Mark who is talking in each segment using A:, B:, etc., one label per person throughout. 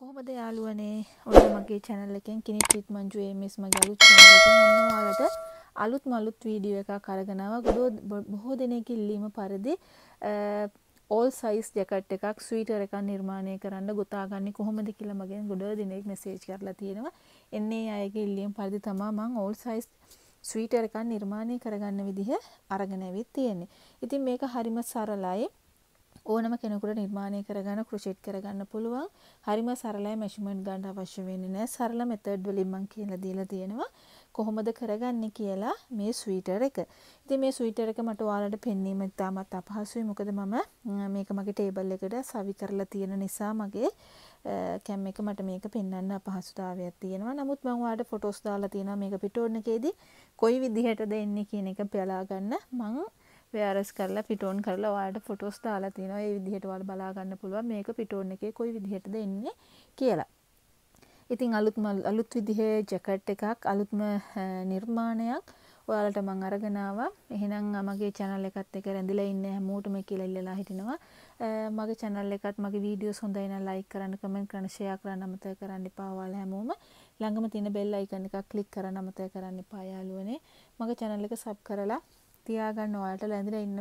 A: කොහොමද යාළුවනේ ඔන්න මගේ channel එකෙන් කිනිත් විත් මංජු MS මගේ අලුත් channel එකෙන් ඔන්න ඔයාලට අලුත් මලුත් වීඩියෝ එකක් අරගෙන ආවා. බොහෝ දෙනෙක් ඉල්ලීම පරිදි ඕල් සයිස් ජැකට් එකක් ස්වීටර් එකක් නිර්මාණය කරන්න ගොතාගන්නේ කොහොමද කියලා මගෙන් ගොඩ දෙනෙක් මෙසේජ් කරලා තියෙනවා. එන්නේ අයගේ ඉල්ලීම් පරිදි තමයි මම ඕල් සයිස් ස්වීටර් එකක් නිර්මාණය කරගන්න විදිහ අරගෙන ඇවිත් තියෙන්නේ. ඉතින් මේක හරිම සරලයි. ඕනම කෙනෙකුට නිර්මාණය කරගන්න ක්‍රොෂෙට් කරගන්න පුළුවන්. හරිම සරලයි මෙෂර්මන්ට් ගන්න අවශ්‍ය වෙන්නේ නැහැ. සරල මෙතඩ් වලින් මම කියලා දීලා තියෙනවා. කොහොමද කරගන්නේ කියලා මේ ස්වීටර් එක. ඉතින් මේ ස්වීටර් එක මට ඔයාලට පෙන්වීම ඉතාමත් අපහසුයි. මොකද මම මේක මගේ ටේබල් එකට සවි කරලා තියෙන නිසා මගේ කැම් එක මට මේක පෙන්වන්න අපහසුතාවයක් තියෙනවා. නමුත් මම ඔයාලට ෆොටෝස් දාලා තියෙනවා මේක පිටෝන් එකේදී කොයි විදිහටද එන්නේ කියන එක බලා ගන්න මම වේරස් කරලා පිටෝන් කරලා ඔයාලට ෆොටෝස් දාලා තියෙනවා. ඒ විදිහට ඔයාලා බලා ගන්න පුළුවන් මේක පිටෝන් එකේ කොයි විදිහටද එන්නේ කියලා. ඉතින් අලුත් අලුත් විදිහේ ජැකට් එකක් අලුත්ම නිර්මාණයක් ඔයාලට මං අරගෙන ආවා. එහෙනම් මගේ channel එකත් එක්ක රැඳිලා ඉන්න හැමෝටම කියලා ඉල්ලලා හිටිනවා. මගේ channel එකත් මගේ වීඩියෝස් හොඳයි නම් like කරන්න, comment කරන්න, share කරන්න අමතක කරන්න එපා ඔයාලා හැමෝම. ළඟම තියෙන bell icon එකක් click කරන්න අමතක කරන්න එපා යාළුවනේ. මගේ channel එක sub කරලා තියාගන්න ඔයාලට ලැඳිලා ඉන්න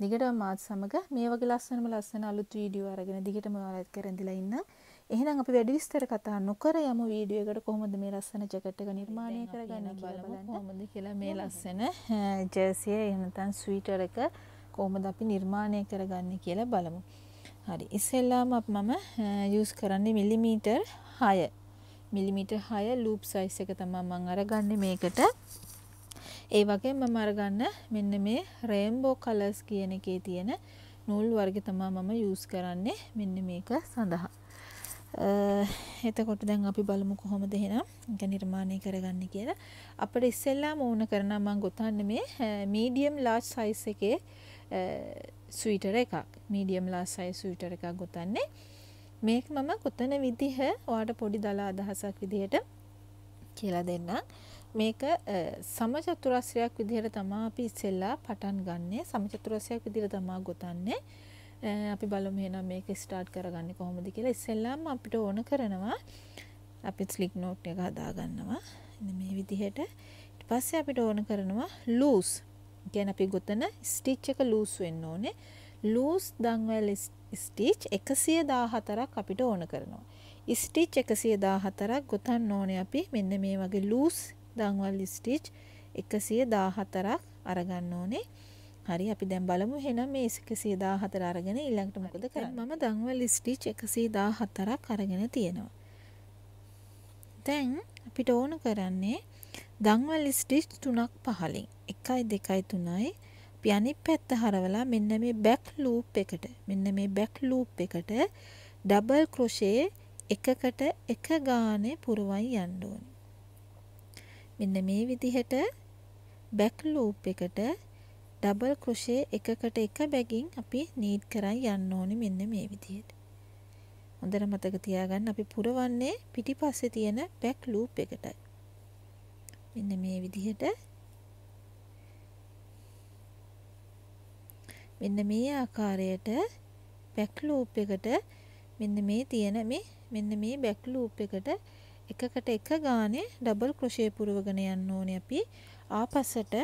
A: දිගටම මාත් සමග මේ වගේ ලස්සනම ලස්සන අලුත් වීඩියෝ අරගෙන දිගටම ඔයාලා එක්ක රැඳිලා ඉන්න. එහෙනම් අපි වැඩි විස්තර කතා නොකර යමු වීඩියෝ එකට කොහොමද මේ ලස්සන ජැකට් එක නිර්මාණය කරගන්නේ කියලා බලන්න. කොහොමද කියලා මේ ලස්සන ජර්සිය එහෙම නැත්නම් ස්වීටර් එක කොහොමද අපි නිර්මාණය කරගන්නේ කියලා බලමු. හරි ඉස්සෙල්ලාම මම යූස් කරන්නේ මිලිමීටර් 6 මිලිමීටර් 6 ලූප් සයිස් එක තමයි මම අරගන්නේ මේකට. ඒ වගේ මම අරගන්න මෙන්න මේ රේම්බෝ කලර්ස් කියන එකේ තියෙන නූල් වර්ග තමා මම යූස් කරන්නේ මෙන්න මේක සඳහා. එතකොට දැන් අපි බලමු කොහොමද එහෙනම් ඒක නිර්මාණය කරගන්නේ කියලා. අපිට ඉස්සෙල්ලාම ඕන කරන මම ගොතන්නේ මේ මීඩියම් ලාර්ජ් සයිස් එකේ ස්වීටර් එකක්. මීඩියම් ලාර්ජ් සයිස් ස්වීටර් එකක් ගොතන්නේ. මේක මම ගොතන විදිහ ඔයාලට පොඩි දල අදහසක් විදිහට කියලා දෙන්නම්. මේක සමචතුරස්‍රයක් විදිහට තමා අපි ඉස්සෙල්ලා පටන් ගන්නේ සමචතුරස්‍රයක් විදිහට තමා ගොතන්නේ. අපි බලමු එහෙනම් මේක ස්ටාර්ට් කරගන්නේ කොහොමද කියලා. ඉස්සෙල්ලාම අපිට ඕන කරනවා අපි ස්ලික් නෝට් එක හදා ගන්නවා මේ විදිහට ඊට පස්සේ අපිට ඕන කරනවා ලූස් කියන්නේ අපි ගොතන ස්ටිච් එක ලූස් වෙන්න ඕනේ. ලූස් දන්වැල් ස්ටිච් 114ක් අපිට ඕන කරනවා. ස්ටිච් 114ක් ගොතන්න ඕනේ අපි මෙන්න මේ වගේ ලූස් දංවල් ස්ටිච් එකසිය දාහතරක් අරගන්න ඕනේ. හරි අපි දැන් බලමු. එහෙනම් මේ එකසිය දාහතර අරගෙන ඊළඟට මොකද කරන්නේ? මම දංවල් ස්ටිච් එකසිය දාහතරක් අරගෙන තියෙනවා. දැන් අපිට ඕන කරන්නේ දංවල් ස්ටිච් තුනක් පහලින්. එකයි දෙකයි තුනයි. අනිත් පැත්ත හරවලා මෙන්න මේ බැක් ලූප් එකට මෙන්න මේ බැක් ලූප් එකට ඩබල් ක්‍රොෂේ එකකට එක ගානේ පුරවයි යන්න ඕනේ මෙන්න මේ විදිහට බැක් ලූප් එකට ඩබල් ක්‍රොෂේ එකකට එක බැගින් අපි නීඩ් කරන් යන්න ඕනේ මෙන්න මේ විදිහට. හොඳට මතක තියාගන්න අපි පුරවන්නේ පිටිපස්සේ තියෙන බැක් ලූප් එකටයි. මෙන්න මේ විදිහට මෙන්න මේ ආකාරයට බැක් ලූප් එකට මෙන්න මේ තියෙන මේ මෙන්න මේ බැක් ලූප් එකට එකකට එක ගානේ ඩබල් ක්‍රොෂේ පුරවගෙන යන්න ඕනේ අපි ආපස්සට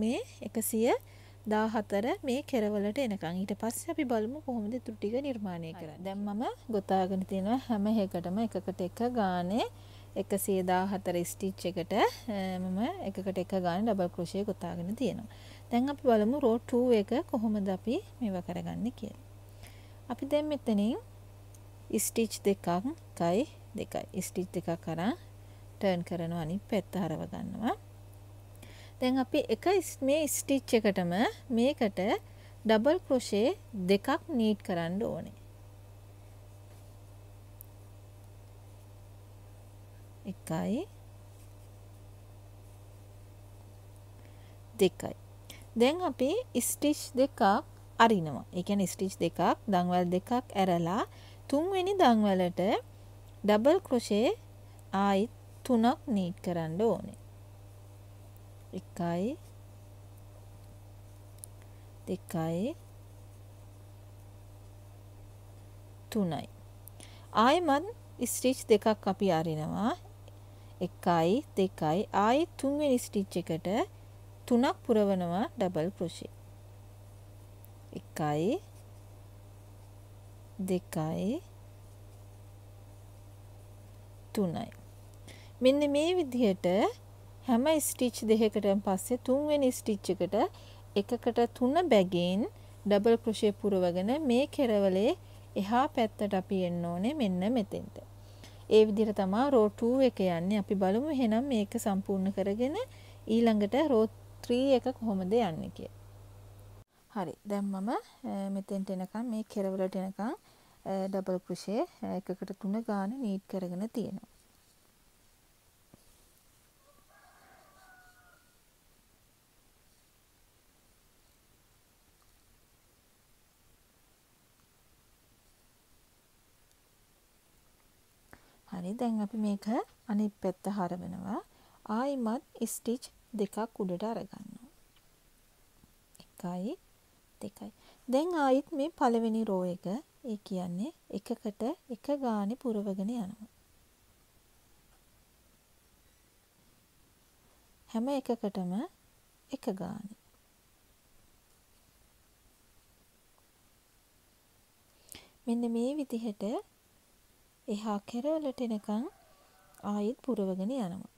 A: මේ 114 මේ කෙරවලට එනකන් ඊට පස්සේ අපි බලමු කොහොමද ඉතුරු ටික නිර්මාණය කරන්නේ. දැන් මම ගොතාගෙන තියෙනවා හැම එකකටම එකකට එක ගානේ 114 ස්ටිච් එකට මම එකකට එක ගානේ ඩබල් ක්‍රොෂේ ගොතාගෙන තියෙනවා. දැන් අපි බලමු රෝ 2 එක කොහොමද අපි මේව කරගන්නේ කියලා. අපි දැන් මෙතනින් ස්ටිච් දෙකක් එකයි දෙකයි ස්ටිච් දෙකක් කරා ටර්න් කරනවා අනිත් පැත්ත හරව ගන්නවා. දැන් අපි එක මේ ස්ටිච් එකටම මේකට ඩබල් ක්‍රොෂේ දෙකක් නීට් කරන්න ඕනේ. එකයි දෙකයි. දැන් අපි ස්ටිච් දෙකක් අරිනවා. ඒ කියන්නේ ස්ටිච් දෙකක් දන්වැල් දෙකක් ඇරලා තුන්වෙනි දන්වලට ඩබල් ක්‍රොෂේ ආයිත් තුනක් නීට් කරන්න ඕනේ. එකයි දෙකයි තුනයි. ආයමත් ස්ටිච් දෙකක් අපි අරිනවා එකයි දෙකයි ආයි තුන්වෙනි ස්ටිච් එකට තුනක් පුරවනවා ඩබල් ක්‍රොෂේ එකයි දෙකයි තුනයි මෙන්න මේ විදිහට හැම ස්ටිච් දෙකකටම පස්සේ තුන්වෙනි ස්ටිච් එකට එකකට තුන බැගින් ඩබල් ක්‍රොෂේ පුරවගෙන මේ කෙරවලේ එහා පැත්තට අපි එන්න ඕනේ මෙන්න මෙතෙන්ට. ඒ විදිහට තමයි රෝ 2 එක යන්නේ. අපි බලමු එහෙනම් මේක සම්පූර්ණ කරගෙන ඊළඟට රෝ 3 එක කොහොමද යන්නේ කියලා. හරි. දැන් මම මෙතෙන්ට එනකම් මේ කෙරවලට එනකම් ඩබල් ක්‍රොෂේ එකකට තුන ගාන නීට් කරගෙන තියෙනවා. හරි දැන් අපි මේක අනිත් පැත්ත හරවනවා. ආයිමත් ස්ටිච් දෙකක් උඩට අරගන්නවා. එකයි දෙකයි. දැන් ආයිත් මේ පළවෙනි රෝ එක ඒ කියන්නේ එකකට එක ගානේ පුරවගෙන යනවා. හැම එකකටම එක ගානේ. මෙන්න මේ විදිහට එහා කෙරවලට එනකන් ආයෙත් පුරවගෙන යනවා.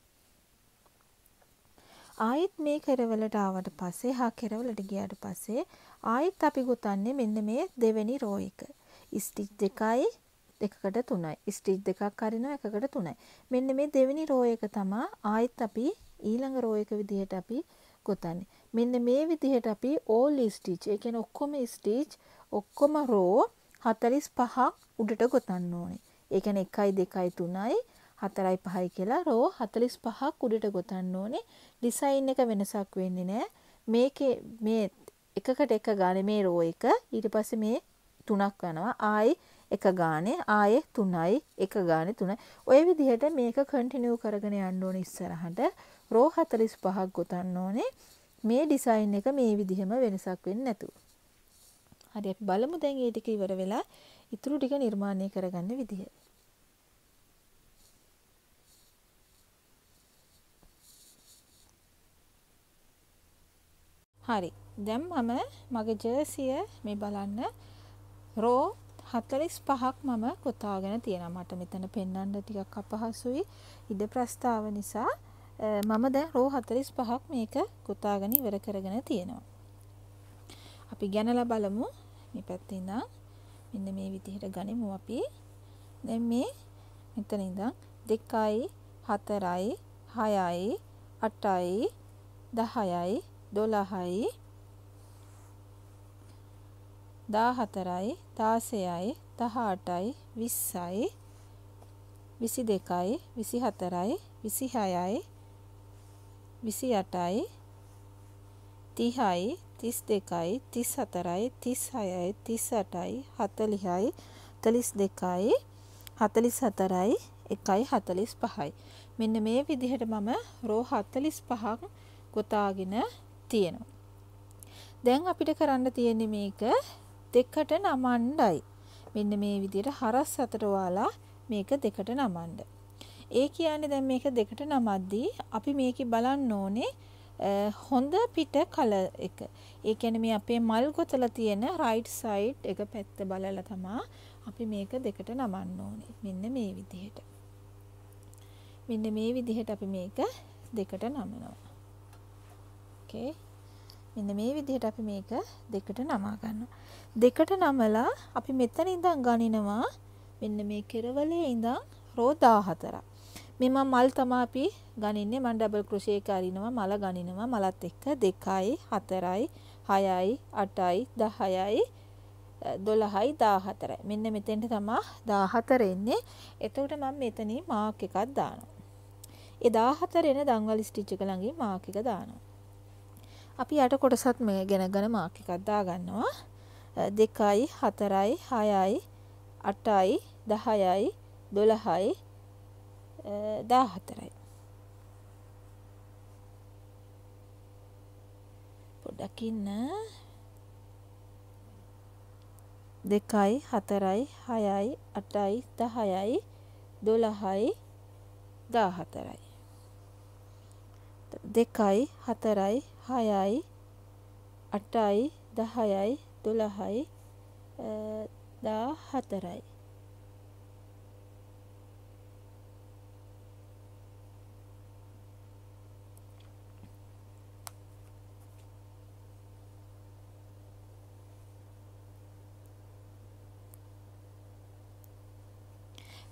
A: ආයෙත් මේ කෙරවලට ආවට පස්සේ එහා කෙරවලට ගියාට පස්සේ ආයෙත් අපි ගොතන්නේ මෙන්න මේ දෙවෙනි රෝ එක. ස්ටිච් දෙකයි එකකට තුනයි. ස්ටිච් දෙකක් අරිනවා එකකට තුනයි. මෙන්න මේ දෙවෙනි රෝ එක තමයි ආයෙත් අපි ඊළඟ රෝ එක විදිහට අපි ගොතන්නේ. මෙන්න මේ විදිහට අපි all stitch ඒ කියන්නේ ඔක්කොම stitch ඔක්කොම රෝ 45ක් උඩට ගොතන්න ඕනේ. ඒ කියන්නේ 1යි 2යි 3යි 4යි 5යි කියලා රෝ 45ක් උඩට ගොතන්න ඕනේ. ඩිසයින් එක වෙනසක් වෙන්නේ නැහැ. මේකේ මේ එකකට එක ගානේ මේ රෝ එක ඊට පස්සේ මේ තුනක් වෙනවා. ආයි එක ගානේ ආයේ 3යි එක ගානේ 3යි. ඔය විදිහට මේක කන්ටිනියු කරගෙන යන්න ඕනේ ඉස්සරහට. රෝ 45ක් ගොතන්න ඕනේ. මේ ඩිසයින් එක මේ විදිහම වෙනසක් වෙන්නේ නැතුව. හරි අපි බලමු දැන් මේ ටික ඉවර වෙලා ඉතුරු ටික නිර්මාණය කරගන්න විදිහ. හරි. දැන් මම මගේ ජර්සිය මේ බලන්න රෝ 45ක් මම කොතාගෙන තියෙනවා. මට මෙතන පෙන්වන්න ටිකක් අපහසුයි. ඉඩ ප්‍රස්තාව නිසා මම දැන් රෝ 45ක් මේක කොතාගෙන ඉවර කරගෙන තියෙනවා. අපි ගැනලා බලමු මේ පැත්තේ ඉඳන් මෙන්න මේ විදිහට ගනිමු අපි. දැන් මේ මෙතන ඉඳන් 2යි 4යි 6යි 8යි 10යි දොළහයි දාහතරයි දාසයයි දහඅටයි විස්සයි විසි දෙකයි විසි හතරයි විසි හයයි විසි අටයි තිහයි තිස් දෙකයි තිස් හතරයි තිස් හයයි තිස් අටයි හතලිහයි හතලිස් දෙකයි හතලිස් හතරයි එකයි හතලිස් පහයි මෙන්න මේ විදිහට මම රෝ හතලිස් පහක් ගොතාගෙන තියෙනවා. දැන් අපිට කරන්න තියෙන්නේ මේක දෙකට නමණ්ඩයි. මෙන්න මේ විදිහට හරස් අතට ඔයාලා මේක දෙකට නමන්න. ඒ කියන්නේ දැන් මේක දෙකට නමද්දී අපි මේකේ බලන්න ඕනේ හොඳ පිට කලර් එක. ඒ කියන්නේ මේ අපේ මල් ගොතලා තියෙන රයිට් සයිඩ් එක පැත්ත බලලා තමයි අපි මේක දෙකට නමන්න ඕනේ. මෙන්න මේ විදිහට. මෙන්න මේ විදිහට අපි මේක දෙකට නමනවා. ඕකේ. මෙන්න මේ විදිහට අපි මේක දෙකට නමා ගන්නවා. දෙකට නමලා අපි මෙතන ඉඳන් ගනිනවා මෙන්න මේ කෙරවලේ ඉඳන් රෝ 14ක්. මේ මම මල් තමයි අපි ගනින්නේ මම ඩබල් ක්‍රොෂේ එක අරිනවා මල ගනිනවා මලත් එක්ක 2යි 4යි 6යි 8යි 10යි 12යි 14යි. මෙන්න මෙතෙන්ට තමයි 14 එන්නේ. එතකොට මම මෙතනින් මාක් එකක් දානවා. ඒ 14 එන දන්වල ස්ටිච් එක ළඟින් මාක් එක දානවා. අපි යට කොටසත් මේ ගැන ගැන මාක් එකක් දාගන්නවා. දෙකයි හතරයි හයයි අටයි දහයයි දොළහයි දාහතරයි. පොඩ්ඩක් ඉන්න දෙකයි හතරයි හයයි අටයි දහයයි දොළහයි දාහතරයි. දෙකයි හතරයි හයයි අටයි දහයයි දොළහයි දා හතරයි.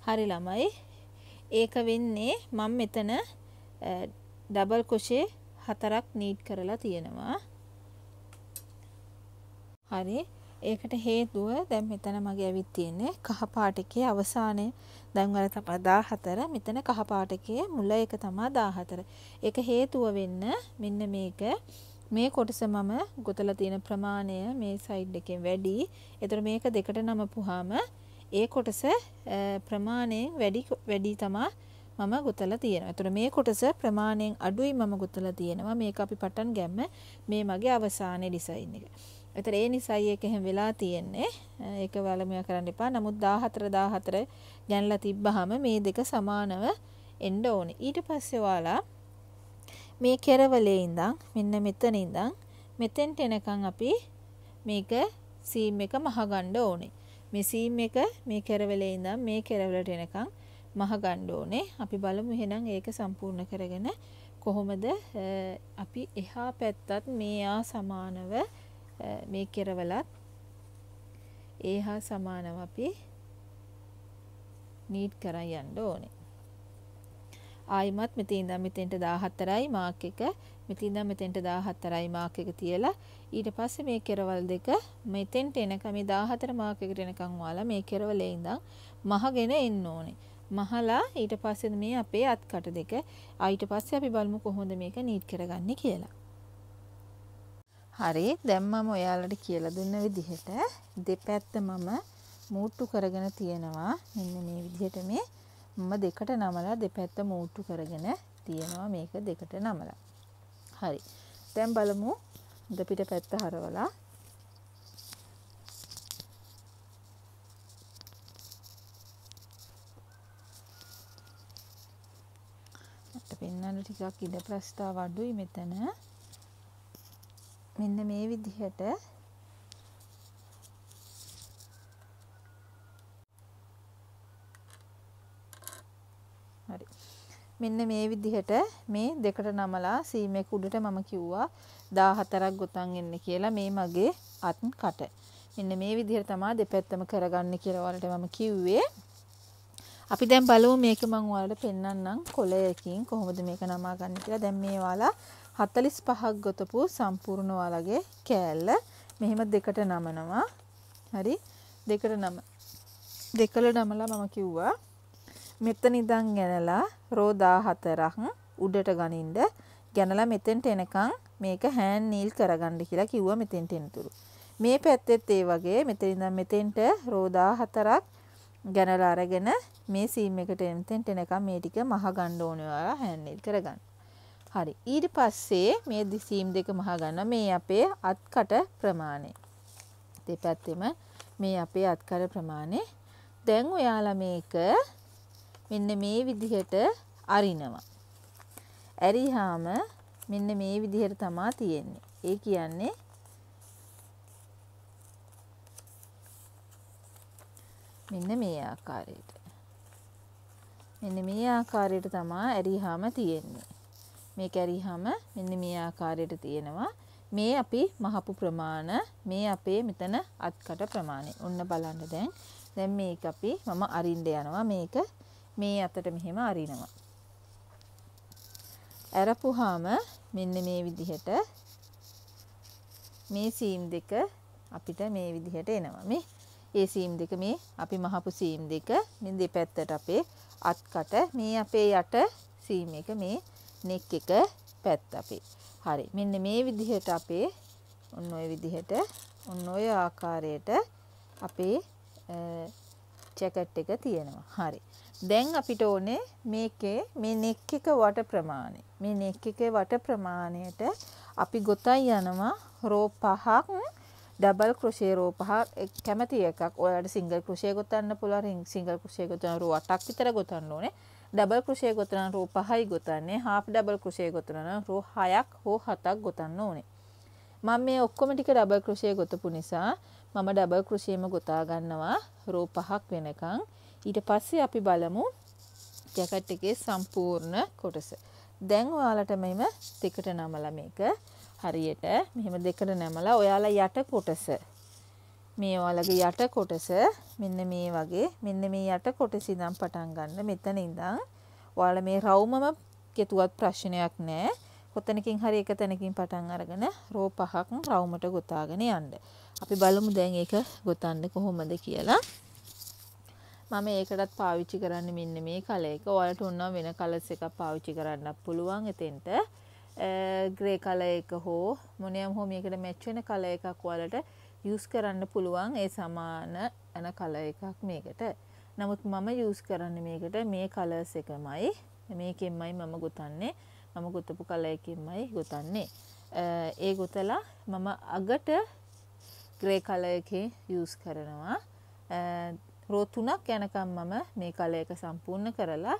A: හරි ළමයි ඒක වෙන්නේ මම මෙතන ඩබල් කොෂේ හතරක් නීට් කරලා තියෙනවා. හරි. ඒකට හේතුව දැන් මෙතන මගේ ඇවිත් තියෙන්නේ කහ පාට එකේ අවසානයේ. දැන් වල තමයි 14 මෙතන කහ පාට එකේ මුල එක තමයි 14 ඒක හේතුව වෙන්න මෙන්න මේක. මේ කොටස මම ගොතලා තියෙන ප්‍රමාණය මේ සයිඩ් එකෙන් වැඩි. ඒතර මේක දෙකට නමපුවාම ඒ කොටස ප්‍රමාණයෙන් වැඩි වැඩි තමා මම ගොතලා තියෙනවා. එතකොට මේ කොටස ප්‍රමාණයෙන් අඩුයි මම ගොතලා තියෙනවා. මේක අපි පටන් ගැම්ම මේ මගේ අවසානයේ ඩිසයින් එක. එතකොට ඒ නිසයි ඒක එහෙම වෙලා තියෙන්නේ. ඒක වලමිය කරන්න එපා. නමුත් 14 14 ගැනලා තිබ්බහම මේ දෙක සමානව එන්න ඕනේ. ඊට පස්සේ ඔයාලා මේ කෙරවලේ ඉඳන් මෙන්න මෙතන ඉඳන් මෙතෙන්ට එනකන් අපි මේක සීම් එක මහගන්න ඕනේ. මේ සීම් එක මේ කෙරවලේ ඉඳන් මේ කෙරවලට එනකන් මහ ගන්න ඕනේ. අපි බලමු එහෙනම් ඒක සම්පූර්ණ කරගෙන කොහොමද අපි එහා පැත්තත් මේ ආ සමානව මේ කෙරවලත් ඒ හා සමානව අපි නීට් කරන් යන්න ඕනේ. ආයිමත් මෙතන ඉඳන් මෙතෙන්ට 14යි මාක් එක මෙතන ඉඳන් මෙතෙන්ට 14යි මාක් එක තියලා ඊට පස්සේ මේ කෙරවල් දෙක මෙතෙන්ට එනකම් මේ 14 මාක් එකට එනකම් ඔයාලා මේ කෙරවලේ ඉඳන් මහගෙන එන්න ඕනේ. මහලා ඊට පස්සේ මේ අපේ අත්කට දෙක ඊට පස්සේ අපි බලමු කොහොමද මේක නීට් කරගන්නේ කියලා. හරි දැන් මම ඔයාලට කියලා දුන්න විදිහට දෙපැත්ත මම මූට්ටු කරගෙන තියෙනවා මෙන්න මේ විදිහට මේ මම දෙකට නමලා දෙපැත්ත මූට්ටු කරගෙන තියෙනවා මේක දෙකට නමලා. හරි. දැන් බලමු දෙපිට පැත්ත හරවලා මට පෙන්වන්න ටිකක් ඉඩ ප්‍රස්තාව අඩුයි මෙතන. මෙන්න මේ විදිහට හරි. මෙන්න මේ විදිහට මේ දෙකට නමලා සීම් එක උඩට මම කිව්වා 14ක් ගොතන් එන්න කියලා මේ මගේ අත් කට. මෙන්න මේ විදිහට තමයි දෙපැත්තම කරගන්න කියලා ඔයාලට මම කිව්වේ. අපි දැන් බලමු මේක මම ඔයාලට පෙන්වන්නම් කොලයකින් කොහොමද මේක නමා ගන්න කියලා. දැන් මේ ඔයාලා 45ක් ගොතපු සම්පූර්ණ ඔයාලගේ කෑල්ල මෙහෙම දෙකට නමනවා. හරි? දෙකට නම දෙකල නමලා මම කිව්වා මෙතන ඉඳන් ගැනලා රෝ 14ක් උඩට ගනින්ද ගැනලා මෙතෙන්ට එනකන් මේක හෑන් නීල් කරගන්න කියලා කිව්වා මෙතෙන්ට එනතුරු. මේ පැත්තෙත් ඒ වගේ මෙතන ඉඳන් මෙතෙන්ට රෝ 14ක් ගැනලා අරගෙන මේ සීම් එකට එතෙන්ට එනකන් මේ ටික මහ ගන්න ඕනේ ඔයාලා හෑන් නීල් කරගන්න. හරි. ඊට පස්සේ මේ සීම් දෙක මහ ගන්න මේ අපේ අත්කට ප්‍රමාණය. දෙපැත්තෙම මේ අපේ අත්කඩ ප්‍රමාණය. දැන් ඔයාලා මේක මෙන්න මේ විදිහට අරිනවා. ඇරිහාම මෙන්න මේ විදිහට තමා තියෙන්නේ. ඒ කියන්නේ මෙන්න මේ ආකාරයට. මෙන්න මේ ආකාරයට තමා ඇරිහාම තියෙන්නේ. මේක ඇරිහාම මෙන්න මේ ආකාරයට තියෙනවා. මේ අපි මහපු ප්‍රමාණ මේ අපේ මෙතන අත්කට ප්‍රමාණය. ඔන්න බලන්න දැන්. දැන් මේක අපි මම අරින්න යනවා. මේක මේ අතට මෙහෙම අරිනවා. ඇරපුහාම මෙන්න මේ විදිහට මේ සීම් දෙක අපිට මේ විදිහට එනවා මේ ඒ සීම් දෙක මේ අපි මහපු සීම් දෙක මේ දෙපැත්තට අපේ අත්කට මේ අපේ යට සීම් එක මේ නෙක් එක පැත්ත අපේ. හරි. මෙන්න මේ විදිහට අපේ ඔන්න ඔය විදිහට ඔන්න ඔය ආකාරයට අපේ ජැකට් එක තියෙනවා. හරි. දැන් අපිට ඕනේ මේකේ මේ නෙක් එක වට ප්‍රමාණය. මේ නෙක් එකේ වට ප්‍රමාණයට අපි ගොතයි යනවා රෝ පහක් ඩබල් ක්‍රොෂේ රෝ පහ කැමති එකක්. ඔයාලට සිංගල් ක්‍රොෂේ ගොතන්න පුළුවන් සිංගල් ක්‍රොෂේ ගොතන රෝ 8ක් විතර ගොතන්න ඕනේ. ඩබල් ක්‍රොෂේ ගොතන රෝ 5යි ගොතන්නේ. හාෆ් ඩබල් ක්‍රොෂේ ගොතන රෝ 6ක් හෝ 7ක් ගොතන්න ඕනේ. මම මේ ඔක්කොම ටික ඩබල් ක්‍රොෂේ ගොතපු නිසා මම ඩබල් ක්‍රොෂේම ගොතා ගන්නවා රෝ 5ක් වෙනකන්. ඊට පස්සේ අපි බලමු ජැකට් එකේ සම්පූර්ණ කොටස. දැන් ඔයාලට මෙහෙම දෙකට නමලා මේක. හරියට මෙහෙම දෙකට නැමලා ඔයාලා යට කොටස. මේ ඔයාලගේ යට කොටස මෙන්න මේ වගේ මෙන්න මේ යට කොටස ඉඳන් පටන් ගන්න. මෙතන ඉඳන් ඔයාලා මේ රවුමම කෙතුවත් ප්‍රශ්නයක් නැහැ. කොතනකින් හරි එක තැනකින් පටන් අරගෙන රෝ පහක් රවුමට ගොතාගෙන යන්න. අපි බලමු දැන් ඒක ගොතන්න කොහොමද කියලා. මම ඒකටත් පාවිච්චි කරන්න මෙන්න මේ කල එක. ඔයාලට උන්නම් වෙන කලස් එකක් පාවිච්චි කරන්නත් පුළුවන් එතෙන්ට. ග්‍රේ කල එක හෝ මොනියම් හෝ මේකට මැච් වෙන කල එකක් ඔයාලට යූස් කරන්න පුළුවන් ඒ සමාන යන කල එකක් මේකට. නමුත් මම යූස් කරන්න මේකට මේ කලර්ස් එකමයි. මේකෙන්මයි මම ගොතන්නේ. මම ගොතපු කල එකෙන්මයි ගොතන්නේ. ඒ ගොතලා මම අගට ග්‍රේ කල එකේ යූස් කරනවා. රෝ තුනක් යනකම් මම මේ කල එක සම්පූර්ණ කරලා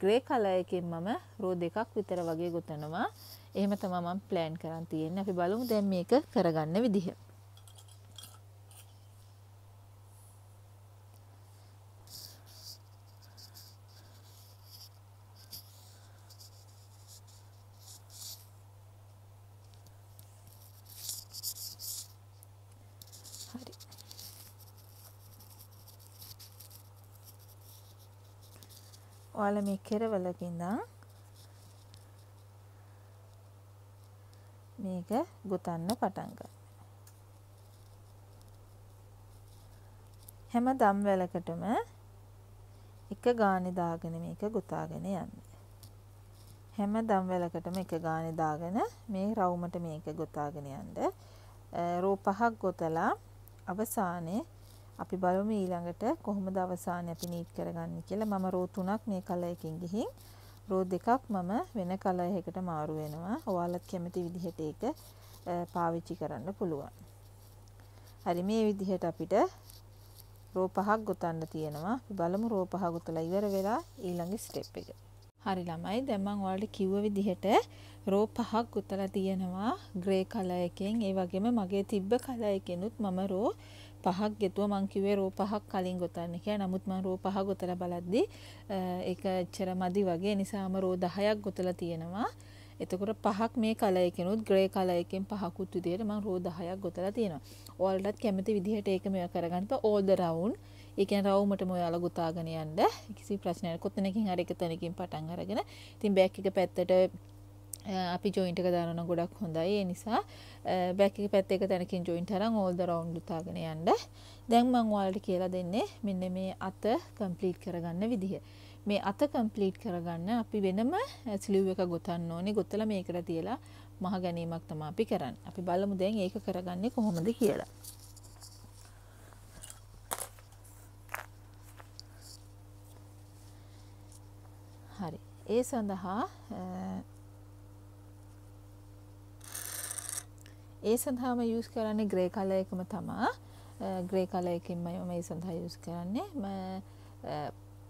A: ග්‍රේ කල එකෙන් මම රෝ දෙකක් විතර වගේ ගොතනවා. එහෙම තමයි මම ප්ලෑන් කරන් තියෙන්නේ. අපි බලමු දැන් මේක කරගන්න විදිහ. ඔයාලා මේ කෙරවලක ඉඳන් මේක ගොතන්න පටන් ගන්න. හැම දම් වැලකටම එක ගානේ දාගෙන මේක ගොතාගෙන යන්න. හැම දම් වැලකටම එක ගානේ දාගෙන මේ රවුමට මේක ගොතාගෙන යන්න. රෝ පහක් ගොතලා අවසානයේ අපි බලමු ඊළඟට කොහොමද අවසානයේ අපි නීට් කරගන්නේ කියලා. මම රෝ තුනක් මේ කලර් එකකින් ගිහින් රෝ දෙකක් මම වෙන කලර් එකකට මාරු වෙනවා. ඔයාලත් කැමති විදිහට ඒක පාවිච්චි කරන්න පුළුවන්. හරි මේ විදිහට අපිට රෝ පහක් ගොතන්න තියෙනවා. අපි බලමු රෝ පහ ගොතලා ඉවර වෙලා ඊළඟ ස්ටෙප් එක. හරි ළමයි දැන් මම ඔයාලට කිව්ව විදිහට රෝ පහක් ගොතලා තියෙනවා ග්‍රේ කලර් එකෙන් ඒ වගේම මගේ තිබ්බ කලර් එකෙනුත් මම රෝ පහක් ගෙතුව මං කිව්වේ රෝ පහක් කලින් ගොතන්න කියලා. නමුත් මං රෝ පහ ගොතලා බලද්දි ඒක එච්චර මදි වගේ නිසාම රෝ 10ක් ගොතලා තියෙනවා. එතකොට පහක් මේ කලර් එකෙනුත් ග්‍රේ කලර් එකෙන් පහකුත් විදිහට මං රෝ 10ක් ගොතලා තියෙනවා. ඔයාලටත් කැමති විදිහට ඒක මේවා කරගන්න බෑ all the round. ඒ කියන්නේ රවුමටම ඔයාලා ගොතාගෙන යන්න කිසි ප්‍රශ්නයක් කොතනකින් හරි එක තැනකින් පටන් අරගෙන ඉතින් බෑක් එක පැත්තට අපි ජොයින්ට එක දානන ගොඩක් හොඳයි. ඒ නිසා බැක් එක පැත්ත එක තැනකින් ජොයින්ට අරන් ඕල් ද රවුන්ඩ් උතාගෙන යන්න. දැන් මම ඔයාලට කියලා දෙන්නේ මෙන්න මේ අත කම්ප්ලීට් කරගන්න විදිහ. මේ අත කම්ප්ලීට් කරගන්න අපි වෙනම ස්ලිව් එක ගොතන්න ඕනේ. ගොතලා මේකට තියලා මහ ගැනීමක් තමයි අපි කරන්නේ. අපි බලමු දැන් ඒක කරගන්නේ කොහොමද කියලා. හරි. ඒ සඳහා ඒ සඳහාම යස් කරන්නේ ග්‍රේ කල එකම තමා. ග්‍රේ කල එකින්ම මම ඒ සඳහා යස් කරන්නේ.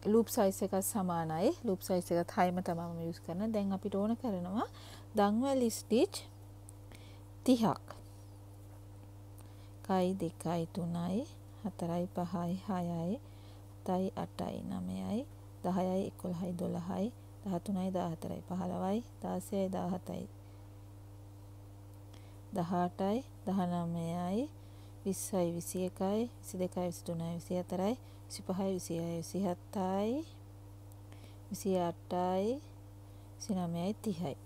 A: ලූප් සයිස් එකත් සමානයි. ලූප් සයිස් එකත් හයිම තමම යස් කරන දැන් අපිට ඕන කරනවා දංවල් ස්ටිච් තිහක්. කයි දෙකයි තුනයි හතරයි පහයි හයයි තයි අටයි නමයයි දහයයි එකොළහයි දොළහයි දහතුනයි දාහතරයි පහළවයි දාසයයි දාහතයි. දහටයි දහනමයයි විස්සයි විසි එකයි විසි දෙකයි විසි තුනයි විසි හතරයි විසි පහයි විසියයි විසි හත්තයි විසි අටයි විසි නමයයි තිහයි.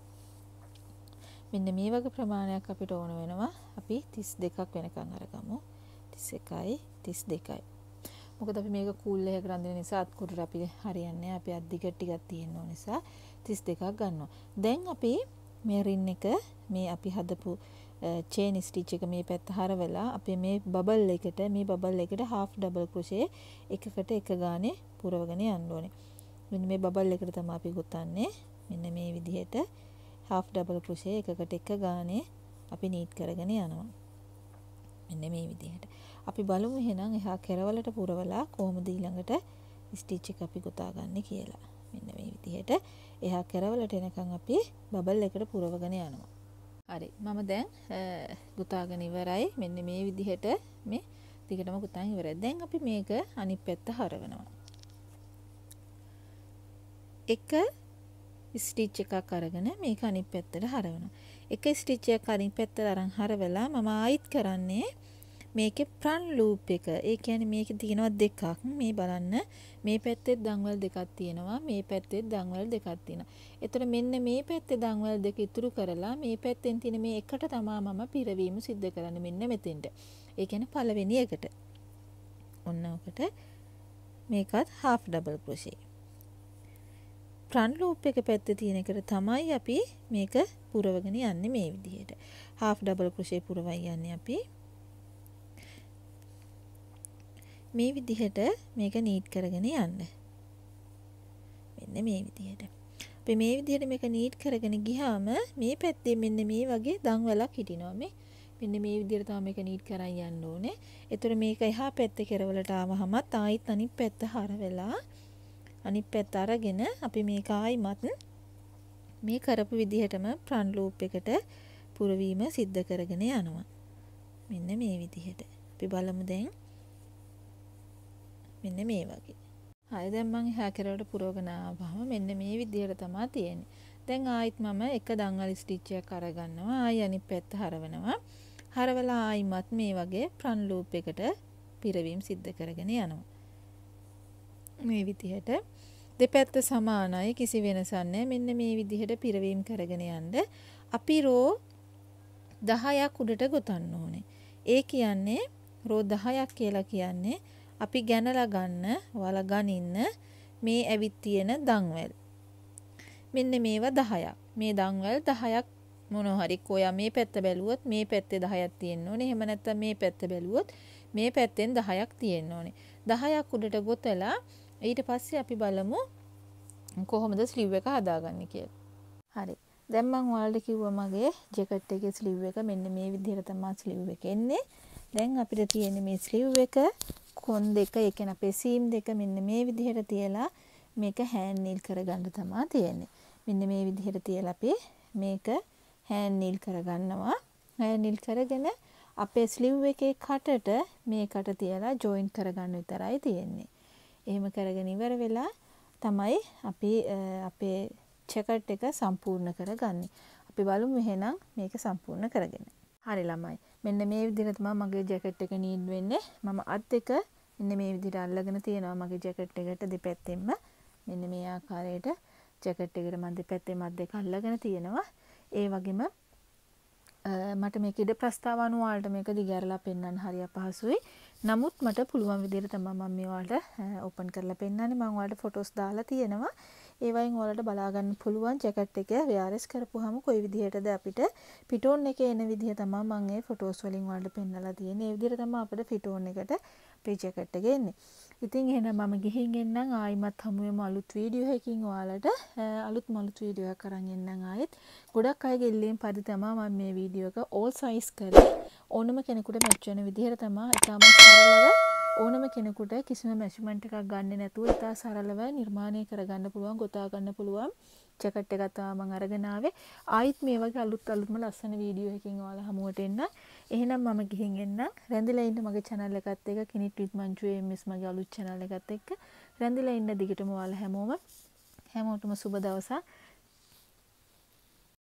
A: මෙන්න මේ වගේ ප්‍රමාණයක් අපිට ඕන වෙනවා. අපි තිස් දෙකක් වෙනකං අරගමු. තිස් එකයි තිස් දෙකයි මොකද අපි මේක කූල් එකකට අඳින නිසා අත්කුරට අපි හරියන්නේ අපි අත් දිග ටිකක් තියෙන නිසා 32ක් ගන්නවා. දැන් අපි මේ රින් එක මේ අපි හදපු චේන් ස්ටිච් එක මේ පැත්ත හරවලා අපි මේ බබල් එකට මේ බබල් එකට half double crochet එකකට එක ගානේ පුරවගෙන යන්න ඕනේ. මෙන්න මේ බබල් එකට තමයි අපි ගොතන්නේ. මෙන්න මේ විදිහට half double crochet එකකට එක ගානේ අපි නීට් කරගෙන යනවා. මෙන්න මේ විදිහට. අපි බලමු එහෙනම් එහා කෙරවලට පුරවලා කොහොමද ඊළඟට ස්ටිච් එක අපි ගොතා ගන්න කියලා. මෙන්න මේ විදිහට එහා කෙරවලට එනකන් අපි බබල් එකට පුරවගෙන යනවා. හරි මම දැන් ගොතාගෙන ඉවරයි. මෙන්න මේ විදිහට මේ දිගටම ගොතාගෙන ඉවරයි. දැන් අපි මේක අනිත් පැත්ත හරවනවා. එක ස්ටිච් එකක් අරගෙන මේක අනිත් පැත්තට හරවනවා. එක ස්ටිච් එකක් අනිත් පැත්තට අරන් හරවලා මම ආයිත් කරන්නේ මේකේ ෆ්‍රන්ට් ලූප් එක. ඒ කියන්නේ මේකේ තියෙනවා දෙකක්. මේ බලන්න මේ පැත්තේ දන්වල දෙකක් තියෙනවා. මේ පැත්තේ දන්වල දෙකක් තියෙනවා. එතකොට මෙන්න මේ පැත්තේ දන්වල දෙක ඉතුරු කරලා මේ පැත්තෙන් තියෙන මේ එකට තමා මම පිරවීම සිද්ධ කරන්නේ මෙන්න මෙතෙන්ට. ඒ කියන්නේ පළවෙනි එකට. ඔන්න ඔකට මේකත් half double crochet. Front loop එක පැත්තේ තියෙන එකට තමයි අපි මේක පුරවගෙන යන්නේ මේ විදිහට. half double crochet පුරවයි යන්නේ අපි. මේ විදිහට මේක නීට් කරගෙන යන්න. මෙන්න මේ විදිහට. අපි මේ විදිහට මේක නීට් කරගෙන ගියාම මේ පැත්තේ මෙන්න මේ වගේ දන්වලක් හිටිනවා මේ. මෙන්න මේ විදිහට තමයි මේක නීට් කරන් යන්න ඕනේ. ඒතර මේක එහා පැත්තේ කෙරවලට ආවහමත් ආයිත් අනිත් පැත්ත හර වෙලා අනිත් පැත්ත අරගෙන අපි මේක ආයිමත් මේ කරපු විදිහටම ෆ්‍රන්ට් ලූප් එකට පුරවීම සිද්ධ කරගෙන යනවා. මෙන්න මේ විදිහට. අපි බලමු දැන් මෙන්න මේ වගේ. හරි දැන් මම එහා කෙරවට පුරවගෙන ආවම මෙන්න මේ විදිහට තමයි තියෙන්නේ. දැන් ආයිත් මම එක දංගල් ස්ටිච් එකක් අරගන්නවා. ආයි අනිත් පැත්ත හරවනවා. හරවලා ආයිමත් මේ වගේ ෆ්‍රන්ට් ලූප් එකට පිරවීම සිද්ධ කරගෙන යනවා. මේ විදිහට දෙපැත්ත සමානයි කිසි වෙනසක් නැහැ. මෙන්න මේ විදිහට පිරවීම කරගෙන යන්න අපි රෝ 10ක් උඩට ගොතන්න ඕනේ. ඒ කියන්නේ රෝ 10ක් කියලා කියන්නේ අපි ගැනලා ගන්න ඔයාලා ගනින්න මේ ඇවිත් තියෙන දන්වැල්. මෙන්න මේවා 10ක්. මේ දන්වැල් 10ක් මොනවා හරි කොයා මේ පැත්ත බැලුවොත් මේ පැත්තේ 10ක් තියෙන්න ඕනේ. එහෙම නැත්නම් මේ පැත්ත බැලුවොත් මේ පැත්තෙන් 10ක් තියෙන්න ඕනේ. 10ක් උඩට ගොතලා ඊට පස්සේ අපි බලමු කොහොමද ස්ලිව් එක හදාගන්නේ කියලා. හරි. දැන් මම ඔයාලට කිව්වා මගේ ජැකට් එකේ ස්ලිව් එක මෙන්න මේ විදිහට තමයි ස්ලිව් එක එන්නේ. දැන් අපිට තියෙන්නේ මේ ස්ලිව් එක කොන් දෙක ඒ කියන්නේ අපේ සීම් දෙක මෙන්න මේ විදිහට තියලා මේක හෑන්ඩ් නීල් කරගන්න තමයි තියෙන්නේ. මෙන්න මේ විදිහට තියලා අපි මේක හෑන්ඩ් නීල් කරගන්නවා. හෑන්ඩ් නීල් කරගෙන අපේ ස්ලිව් එකේ කටට මේකට තියලා ජොයින්ට් කරගන්න විතරයි තියෙන්නේ. එහෙම කරගෙන ඉවර වෙලා තමයි අපි අපේ චෙකට් එක සම්පූර්ණ කරගන්නේ. අපි බලමු එහෙනම් මේක සම්පූර්ණ කරගෙන. හරි ළමයි. මෙන්න මේ විදිහට තමයි මගේ ජැකට් එක නීඩ් වෙන්නේ. මම අත් දෙක මෙන්න මේ විදිහට අල්ලගෙන තියෙනවා මගේ ජැකට් එකට දෙපැත්තෙන්ම. මෙන්න මේ ආකාරයට ජැකට් එකට මම දෙපැත්තෙන් අත් දෙක අල්ලගෙන තියෙනවා. ඒ වගේම මට මේක ඉඩ ප්‍රස්තාව අනුව ඔයාලට මේක දිගහැරලා පෙන්වන්න හරි අපහසුයි. නමුත් මට පුළුවන් විදිහට තමයි මම මේ ඔයාලට ඕපන් කරලා පෙන්වන්නේ. මම ඔයාලට ෆොටෝස් දාලා තියෙනවා. ඒ වයින් ඔයාලට බලා ගන්න පුළුවන් ජැකට් එක වෙයාරස් කරපුවාම කොයි විදිහටද අපිට පිටෝන් එකේ එන විදිහ තමයි මම ඒ ෆොටෝස් වලින් ඔයාලට පෙන්වලා තියෙන්නේ. ඒ විදිහට තමයි අපිට පිටෝන් එකට අපේ ජැකට් එක එන්නේ. ඉතින් එහෙනම් මම ගිහින් එන්නම් ආයිමත් හමුවෙමු අලුත් වීඩියෝ එකකින් ඔයාලට අලුත් මලුත් වීඩියෝ එකක් අරන් එන්නම් ආයෙත්. ගොඩක් අයගේ ඉල්ලීම් පරිදි තමයි මම මේ වීඩියෝ එක ඕල් සයිස් කරේ. ඕනම කෙනෙකුට මැච් වෙන විදිහට තමයි ඉතාම සරලව ඕනම කෙනෙකුට කිසිම මැෂිමන්ට් එකක් ගන්න නැතුව ඉතා සරලව නිර්මාණය කරගන්න පුළුවන් ගොතා ගන්න පුළුවන්. ජැකට් එකක් තමයි මම අරගෙන ආවේ. ආයිත් මේ වගේ අලුත් අලුත්ම ලස්සන වීඩියෝ එකකින් ඔයාලා හමුවට එන්න. එහෙනම් මම ගිහින් එන්නම් රැඳිලා ඉන්න මගේ channel එකත් එක්ක කිනිට් විත් මංජු එම්එස් මගේ අලුත් channel එකත් එක්ක. රැඳිලා ඉන්න දිගටම ඔයාලා හැමෝම. හැමෝටම සුබ දවසක්.